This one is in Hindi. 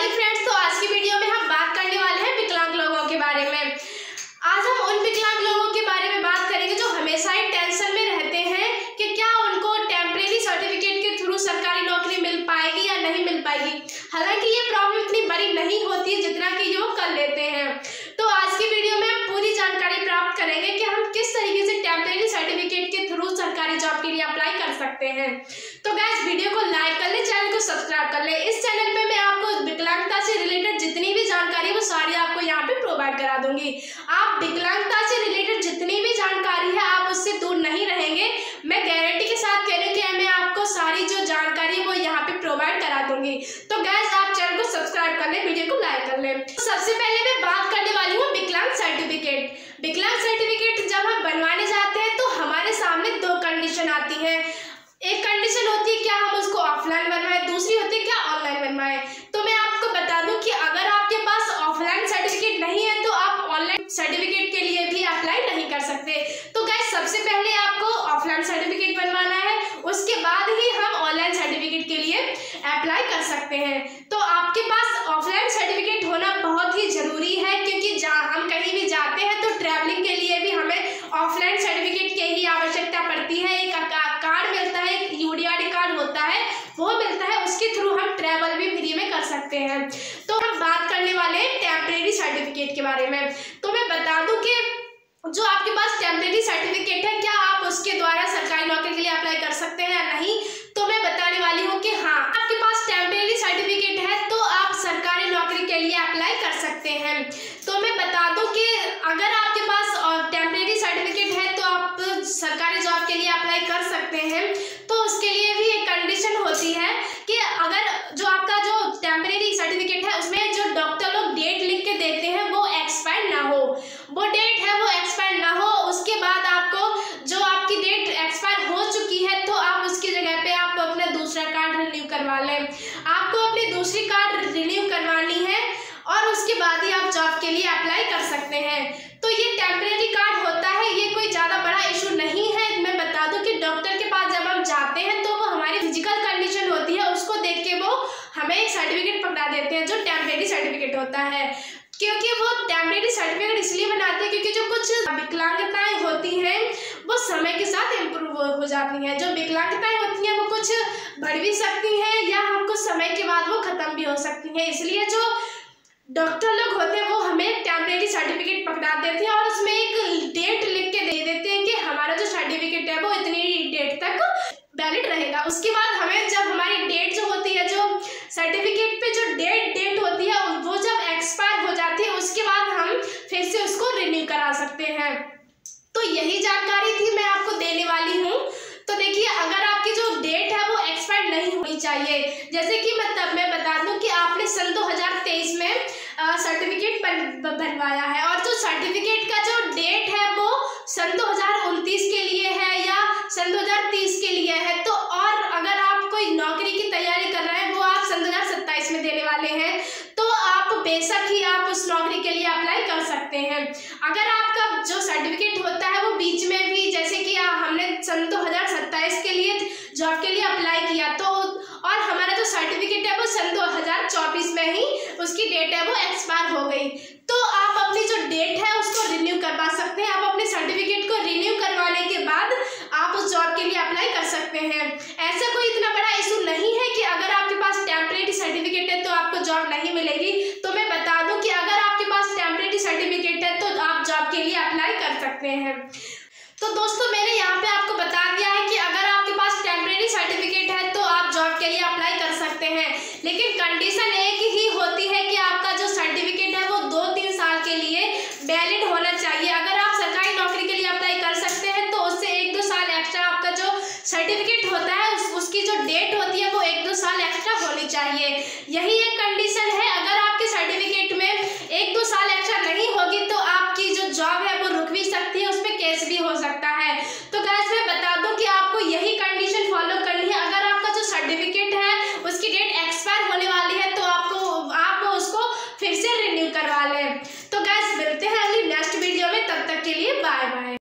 Hello friends. आती है। एक कंडीशन होती है, क्या हम उसको ऑफलाइन बनवाएँ? दूसरी होती है, क्या ऑनलाइन बनवाएँ? तो मैं आपको बता दूँ कि अगर आपके पास ऑफलाइन सर्टिफिकेट नहीं है तो आप ऑनलाइन सर्टिफिकेट के लिए भी अप्लाई नहीं कर सकते। तो गैस सबसे पहले आपको ऑफलाइन सर्टिफिकेट बनवाना है। उसके बाद ही हम ऑनलाइन सर्टिफिकेट के लिए अप्लाई कर सकते हैं। तो आपके पास ऑफलाइन सर्टिफिकेट होना बहुत ही ज़रूरी है क्योंकि हम कहीं भी जाते हैं तो ट्रैवलिंग के लिए भी हमें ऑफलाइन सर्टिफिकेट की ही आवश्यकता पड़ती है एक कार्ड मिलता है एक यूडीआर कार्ड होता है वो मिलता है उसके थ्रू हम ट्रैवल भी फ्री में कर सकते हैं। तो हम बात करने वाले हैं टेम्परेरी सर्टिफिकेट के बारे में। तो मैं बता दूँ कि जो आपके पास टेम्परेरी सर्टिफिकेट है, क्या आप उसके द्वारा सरकारी नौकरी के लिए अप्लाई कर सकते हैं या नहीं तो मैं बताने वाली हूँ कि हाँ आपके पास टेम्परेरी सर्टिफिकेट है तो आप सरकारी नौकरी के लिए अप्लाई कर सकते हैं तो मैं बता दूँ कि अगर आपके पास टेम्परेरी सर्टिफिकेट है तो आप सरकारी जॉब के लिए अप्लाई कर सकते हैं तो उसके लिए भी एक कंडीशन होती है कि अगर जो आपका जो टेम्परेरी सर्टिफिकेट है उसमें जो डॉक्टर लोग डेट लिख के देते हैं वो एक्सपायर ना हो वो डेट है वो एक्सपायर ना हो उसके बाद आपको जो आपकी डेट एक्सपायर हो चुकी है तो आप उसकी जगह पे आप अपना दूसरा कार्ड रिन्यू करवा लें आपको अपनी दूसरी कार्ड रिन्यू करवानी है और उसके बाद ही आप जॉब के लिए अप्लाई कर सकते हैं तो ये टेम्परेरी कार्ड होता है ये कोई ज़्यादा बड़ा इशू नहीं है मैं बता दूँ कि डॉक्टर के पास जब हम जाते हैं तो वो हमारी फ़िज़िकल कंडीशन होती है उसको देख के वो हमें एक सर्टिफिकेट पकड़ा देते हैं जो टेम्परेरी सर्टिफिकेट होता है। क्योंकि वो टेम्परेरी सर्टिफिकेट इसलिए बनाते हैं क्योंकि जो कुछ विकलांगताएँ होती हैं, वो समय के साथ इम्प्रूव हो जाती हैं। जो विकलांगताएँ होती हैं, वो कुछ बढ़ भी सकती हैं या हम कुछ समय के बाद वो ख़त्म भी हो सकती हैं। इसलिए जो डॉक्टर लोग होते हैं, वो हमें टेम्परेरी सर्टिफिकेट पकड़ा देते हैं और उसमें एक डेट लिख के दे देते हैं कि हमारा जो सर्टिफिकेट है, वो से उसको रिन्यू करा सकते हैं। तो यही जानकारी थी, मैं आपको देने वाली हूँ। तो देखिए, अगर आपकी जो डेट है वो एक्सपायर नहीं होनी चाहिए, जैसे कि मतलब मैं बता दूँ कि आपने सन 2023 में सर्टिफिकेट बनवाया है। और जो सर्टिफिकेट का जो डेट है वो सन 2023 बेशक ही आप उस नौकरी के लिए अप्लाई कर सकते हैं। अगर आपका जो सर्टिफिकेट होता है, वो बीच में भी जैसे कि हमने सन दो हज़ार सत्ताईस के लिए जॉब के लिए अप्लाई किया तो और हमारा जो सर्टिफिकेट है, वो सन दो हज़ार चौबीस में ही उसकी डेट है, वो एक्सपायर हो गई। तो आप अपनी जो डेट है उसको रिन्यू करवा सकते हैं आप अपने सर्टिफिकेट को रिन्यू करवाने के बाद आप उस जॉब के लिए अप्लाई कर सकते हैं ऐसा कोई इतना बड़ा इशू नहीं है कि अगर आपके पास टेम्परेरी सर्टिफिकेट है तो आपको जॉब नहीं मिलेगी तो मैं बता दूँ कि अगर आपके पास टेम्परेरी सर्टिफिकेट है तो आप जॉब के लिए अप्लाई कर सकते हैं। तो दोस्तों मैंने यहाँ पे आपको बता दिया है कि अगर आपके पास टेम्परेरी सर्टिफिकेट है तो आप जॉब के लिए अप्लाई कर सकते हैं। लेकिन कंडीशन एक ही होती है कि आपका जो सर्टिफिकेट है वो दो तीन साल के लिए वैलिड होना चाहिए। अगर आप सरकारी नौकरी के लिए अप्लाई कर सकते हैं तो उससे एक दो साल एक्स्ट्रा आपका जो सर्टिफिकेट होता है उस, उसकी जो डेट होती है वो एक दो साल एक्स्ट्रा होनी चाहिए। यही एक कंडीशन है। अगर आपके सर्टिफिकेट में एक दो साल एक्स्ट्रा नहीं होगी तो